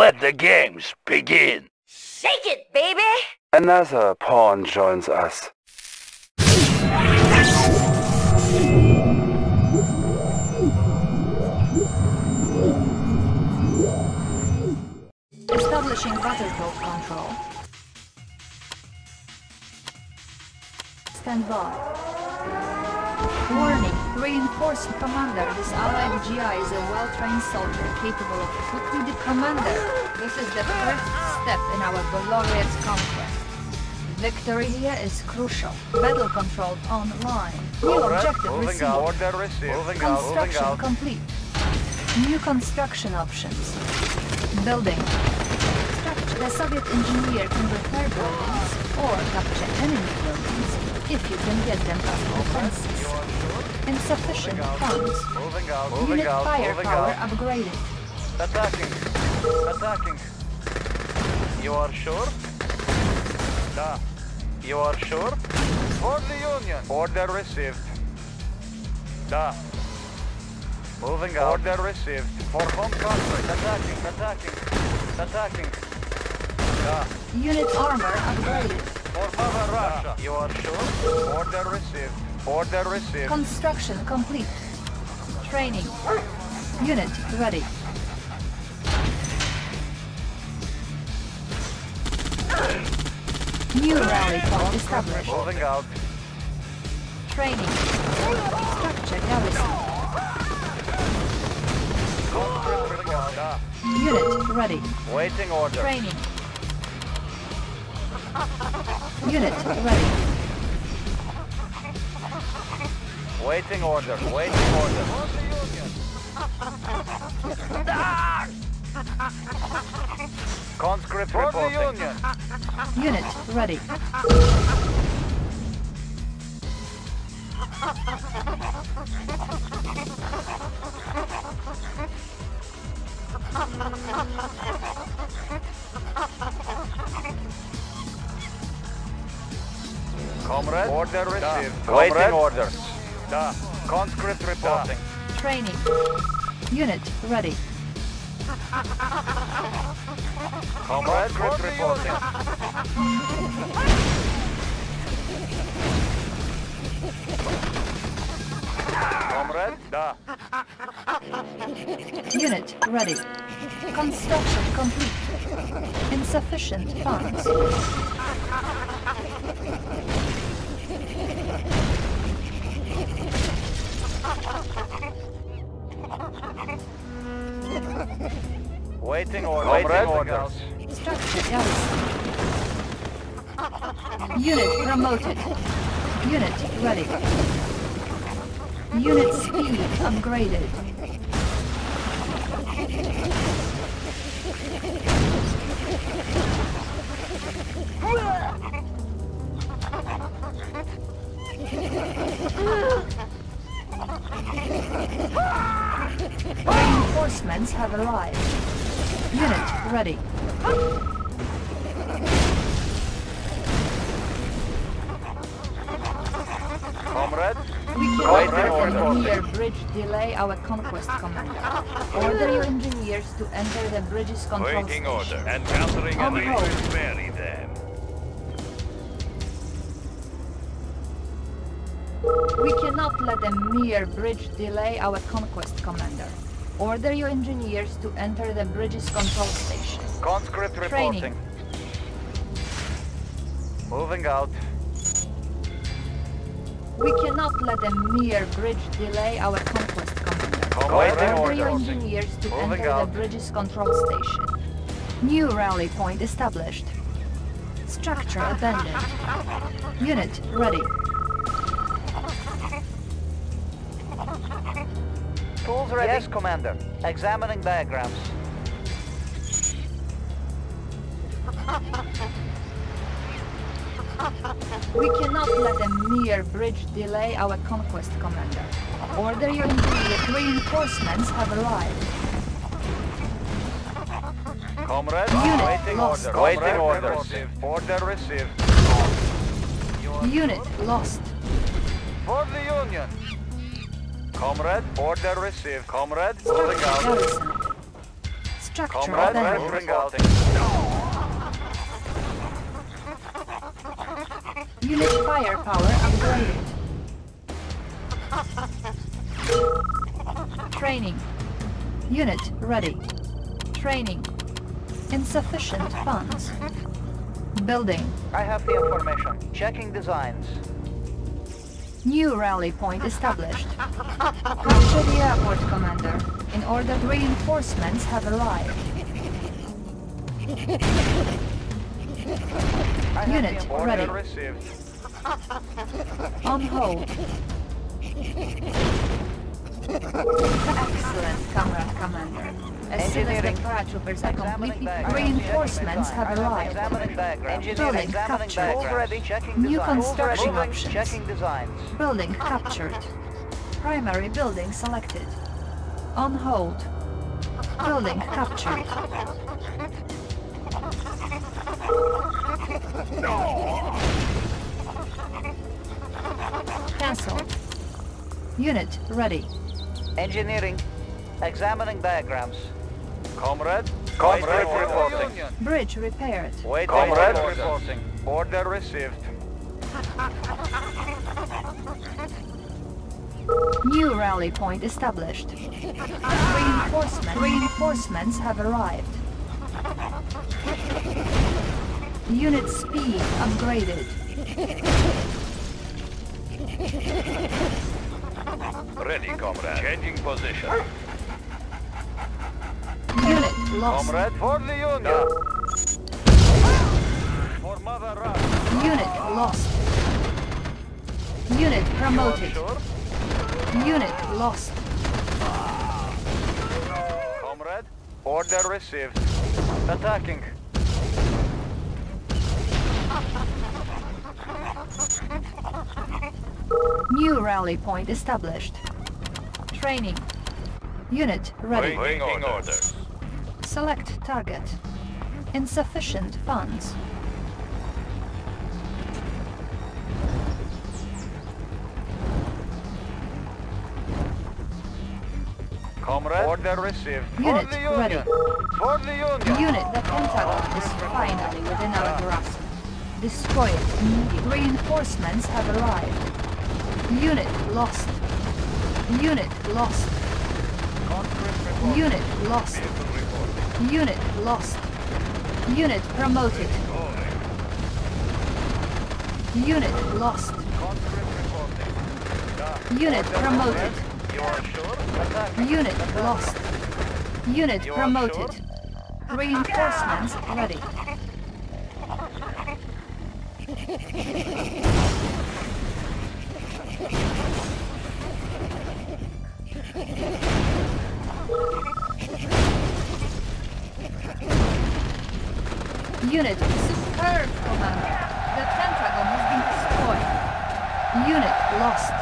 Let the games begin. Shake it, baby! Another pawn joins us. Establishing battlefield control. Stand by. Warning. Reinforced commander. This allied GI is a well-trained soldier capable of quickly the commander. This is the first step in our glorious conquest. Victory here is crucial. Battle control online. New objective received. out. Received. Moving out. Moving Construction out. complete. New construction options. Building. Structure. The Soviet engineer can repair buildings or capture enemy buildings if you can get them as Insufficient funds. Moving out. Moving Unit out. Moving firepower out. upgraded. Attacking. Attacking. You are sure? Da. You are sure? For the Union. Order received. Da. Moving out. Order received. For home country. Attacking. Attacking. Attacking. Da. Unit armor upgraded. For Mother Russia. You are sure? Order received. Order received. Construction complete. Training. Unit ready. New rally point established. Moving out. Training. Structure garrison. Unit ready. Waiting order. Training. Unit ready. Waiting order. Waiting order. Conscript For reporting. the Union. Unit ready. Comrade. Order received. Waiting orders. Da. Conscript reporting. Training. Unit ready. Comrade. Conscript reporting. Comrade. Da. Unit ready. Construction complete. Insufficient funds. Waiting orders. Waiting orders. Structure garrison. Unit promoted. Unit ready. Unit speed upgraded. Reinforcements have arrived. Unit ready. Comrade. We Waiting cannot let order. near bridge delay our conquest commander. Order your engineers to enter the bridge's control Waiting station. order. Encountering On enemy. hold. Bury them. We cannot let a mere bridge delay our conquest commander. Order your engineers to enter the bridge's control station. Conscript Training. reporting. Moving out. We cannot let a mere bridge delay our conquest commander. Waiting Order your engineers to Moving enter out. the bridge's control station. New rally point established. Structure abandoned. Unit ready. Tools ready. Yes, Commander. Examining diagrams. We cannot let a mere bridge delay our conquest commander. Order your engineers. Reinforcements have arrived. Comrade. Unit Waiting lost. order. Waiting orders. Order received. Unit lost. For the Union. Comrade. Order received. Comrade. Moving out. Garrison. Structure Comrade, entering out. Unit firepower upgraded. Training. Unit ready. Training. Insufficient funds. Building. I have the information. Checking designs. New rally point established. Capture the airport, Commander. In order reinforcements have arrived. Unit ready. Received. On hold. Excellent, Comrade Commander. As soon as the Engineering. paratroopers are Examining reinforcements have arrived. Building captured. New construction options. Checking. Building captured. Primary building selected. On hold. Building captured. Cancelled. Unit ready. Engineering. Examining diagrams. Comrade. Comrade Waiting order. reporting. Bridge repaired. Waiting Comrade. order reporting. Order received. New rally point established. Reinforcement. Reinforcements have arrived. Unit speed upgraded. Ready, comrade. Changing position. Lost. Comrade. For the Union. For Mother Russia. Unit lost. Unit promoted. Sure. Unit lost. Comrade. Order received. Attacking. New rally point established. Training. Unit ready. Waiting orders. Select target. Insufficient funds. Comrade. Order received. Unit For the Union. ready. For the Union. Unit, the Pentagon is finally within our grasp. Destroy it. Reinforcements have arrived. Unit lost. Unit lost. Unit lost. Unit lost. Unit promoted. Unit lost. Unit promoted. Unit lost. Unit promoted. Reinforcements ready. Unit superb, Commander. The Pentagon has been destroyed. Unit lost.